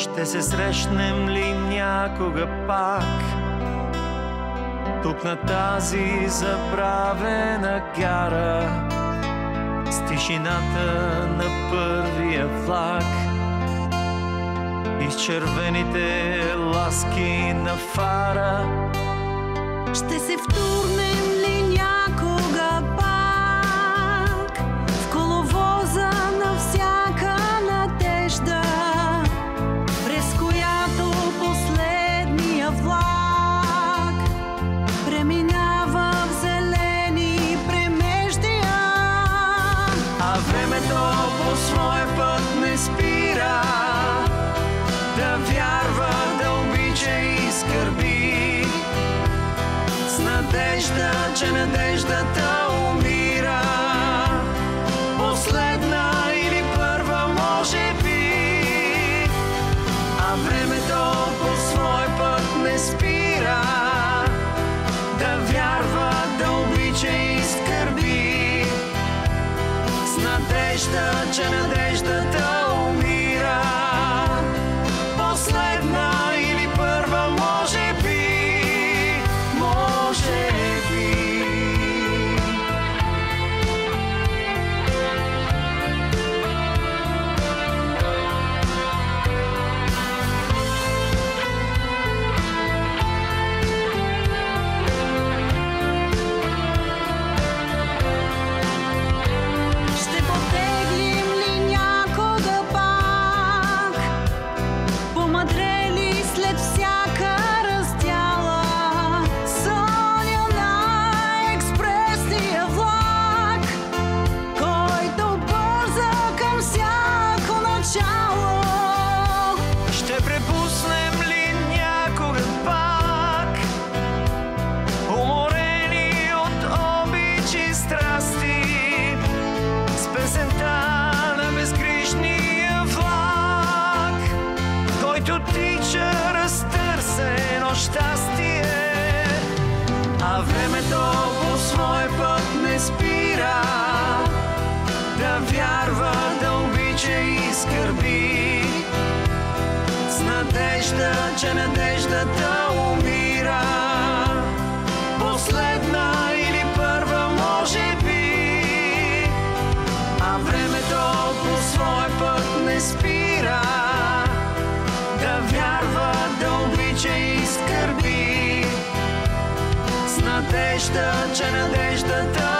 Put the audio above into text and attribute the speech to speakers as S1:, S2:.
S1: Ще се срещнем ли някога пак? Тук на тази забравена гара С тишината на първия влак И с червените ласки на фара
S2: Ще се втурнем
S1: спира Да вярва, да обича и скърби. С надежда, че надеждата умира. Последна или първа може би. А времето по свой път не спира. Да вярва, да обича и скърби. С надежда, че надеждата щастие А времето по свой път не спира Да вярва, да обича и скърби с надежда, че надеждата умира. Последна или първа, може би. А времето по свой път не спира. Скърби. С надежда, че надеждата